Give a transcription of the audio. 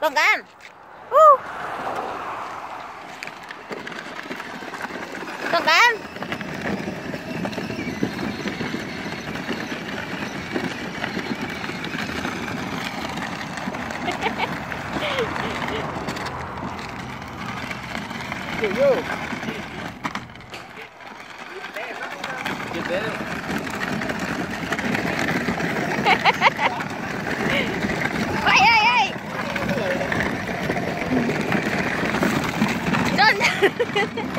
con cam uh. con cam Vô vô. Chụp để Thank